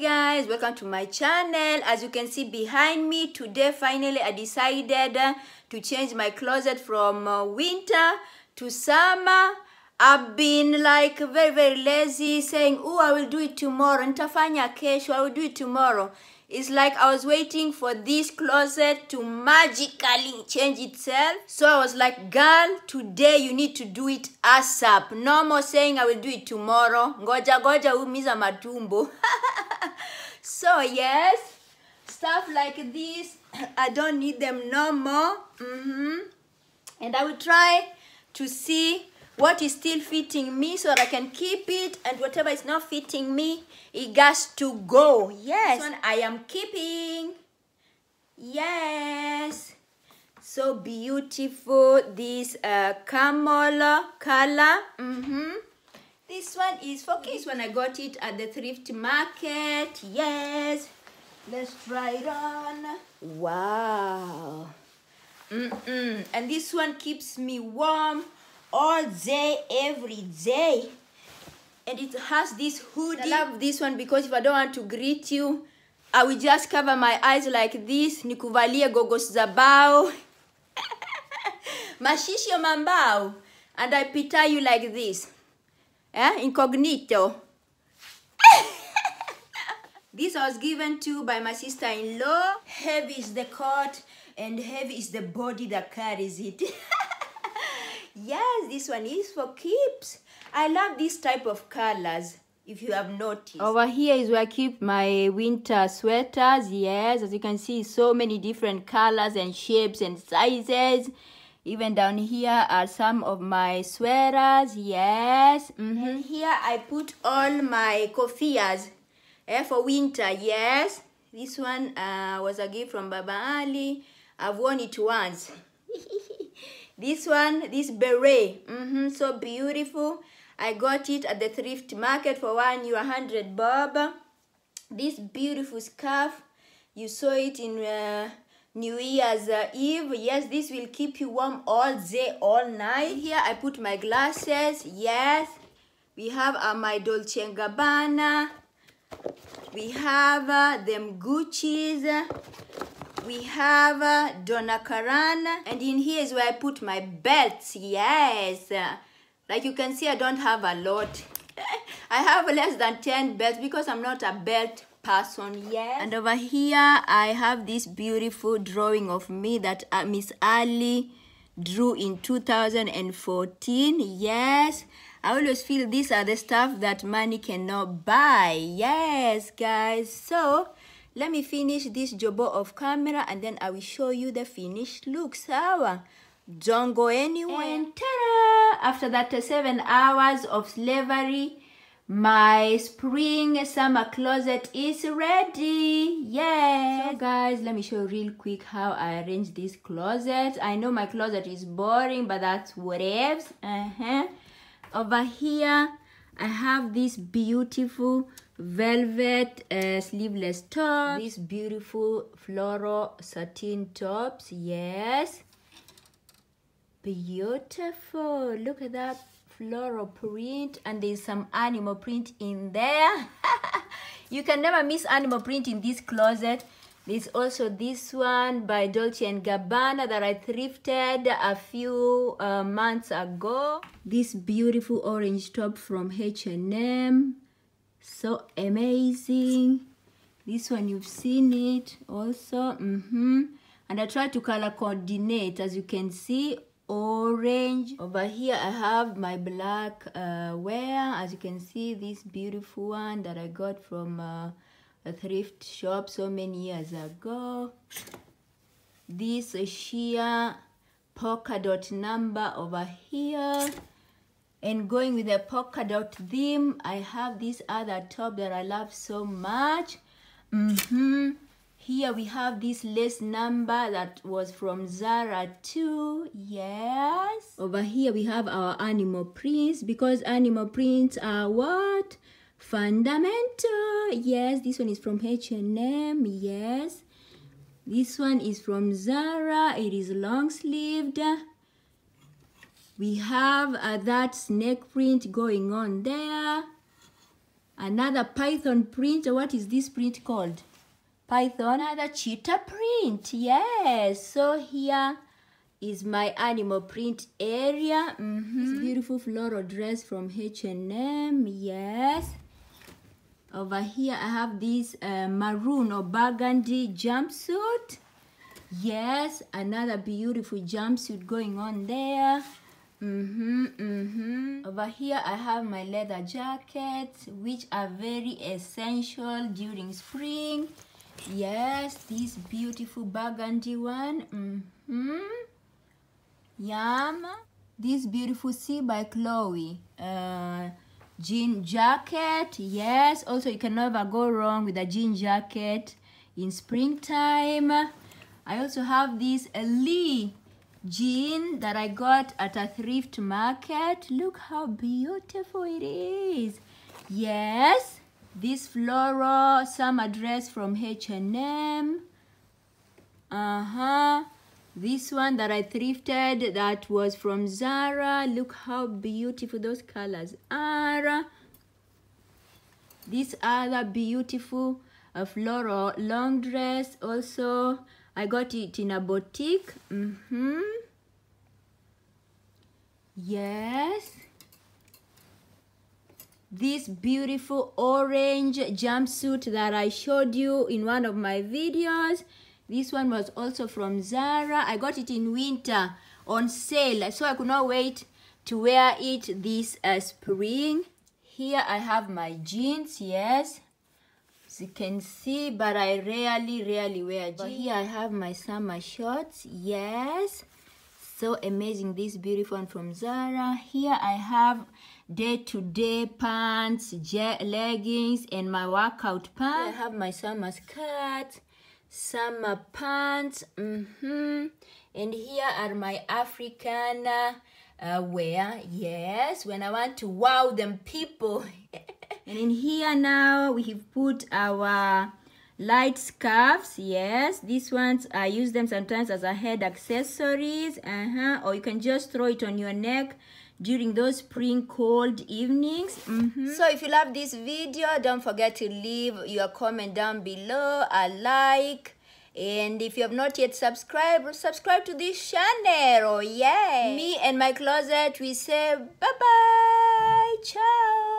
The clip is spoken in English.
guys welcome to my channel as you can see behind me today finally i decided uh, to change my closet from uh, winter to summer i've been like very very lazy saying oh i will do it tomorrow nitafanya kesho i will do it tomorrow it's like I was waiting for this closet to magically change itself. So I was like, girl, today you need to do it ASAP. No more saying I will do it tomorrow. Ngoja ngoja umiza matumbo. so yes, stuff like this, I don't need them no more. hmm And I will try to see what is still fitting me so that I can keep it and whatever is not fitting me, it has to go. Yes, this one I am keeping. Yes. So beautiful. This uh, camel color. Mm-hmm. This one is for kids when I got it at the thrift market. Yes. Let's try it on. Wow. Mm-mm. And this one keeps me warm all day, every day. And it has this hoodie. I love this one because if I don't want to greet you, I will just cover my eyes like this. Nikuvalie gogos za bao. Mashishio mambao. And I pita you like this. Eh? Incognito. This was given to by my sister-in-law. Heavy is the coat and heavy is the body that carries it. yes, this one is for keeps. I love this type of colors. If you have noticed. Over here is where I keep my winter sweaters. Yes, as you can see, so many different colors and shapes and sizes. Even down here are some of my sweaters. Yes. Mm -hmm. Here I put all my kofias eh, for winter. Yes. This one uh, was a gift from Baba Ali. I've worn it once. this one, this beret, mm -hmm, so beautiful. I got it at the thrift market for one euro, 100 bob. This beautiful scarf, you saw it in uh, New Year's Eve. Yes, this will keep you warm all day, all night. Here I put my glasses. Yes, we have uh, my Dolce & Gabbana. We have uh, them Gucci's we have uh, Donna Karan and in here is where I put my belts yes like you can see I don't have a lot I have less than 10 belts because I'm not a belt person yet and over here I have this beautiful drawing of me that uh, Miss Ali drew in 2014 yes I always feel these are the stuff that money cannot buy yes guys so let me finish this job of camera and then I will show you the finished look. Sawa. Don't go anywhere. And! After that uh, seven hours of slavery, my spring summer closet is ready. Yes. So guys, let me show you real quick how I arrange this closet. I know my closet is boring, but that's whatevs. Uh-huh. Over here, I have this beautiful velvet uh, sleeveless top these beautiful floral satin tops yes beautiful look at that floral print and there's some animal print in there. You can never miss animal print in this closet. There's also this one by Dolce & Gabbana that I thrifted a few uh, months ago. This beautiful orange top from H&M so amazing. This one you've seen it also. Mm -hmm. and i try to color coordinate as you can see orange. Over here i have my black uh, wear. As you can see this beautiful one that i got from uh, a thrift shop so many years ago. This sheer polka dot number over here. And going with the polka dot theme i have this other top that i love so much. Mm -hmm. Here we have this lace number that was from zara too yes. Over here we have our animal prints because animal prints are what? Fundamental yes. This one is from h&m yes. This one is from zara it is long sleeved we have uh, that snake print going on there. Another python print what is this print called python another cheetah print yes. So here is my animal print area. Mm -hmm. this beautiful floral dress from H&M yes. Over here I have this uh, maroon or burgundy jumpsuit. Yes another beautiful jumpsuit going on there. Mm-hmm mm-hmm. Over here i have my leather jackets which are very essential during spring yes this beautiful burgundy one. Mm-hmm. Yum. This beautiful see by chloe. Uh jean jacket. Yes also you can never go wrong with a jean jacket in springtime. I also have this lee jean that I got at a thrift market. Look how beautiful it is. Yes, this floral summer dress from H&M. Uh-huh. This one that I thrifted that was from Zara. Look how beautiful those colors are. This other beautiful uh, floral long dress also I got it in a boutique. Mm -hmm. Yes. This beautiful orange jumpsuit that I showed you in one of my videos. This one was also from Zara. I got it in winter on sale. So I could not wait to wear it this uh, spring. Here I have my jeans, yes As you can see but i rarely rarely wear jeans but here i have my summer shorts yes so amazing this beautiful one from zara here i have day-to-day -day pants leggings and my workout pants. i have my summer skirt summer pants mm -hmm. and here are my african uh, wear. Yes when i want to wow them people. And in here now we have put our light scarves. Yes these ones i use them sometimes as a head accessories. Uh-huh. Or you can just throw it on your neck during those spring cold evenings. Mm -hmm. so if you love this video don't forget to leave your comment down below. A like. And if you have not yet subscribed subscribe to this channel. Oh yeah. Me and my closet we say bye bye ciao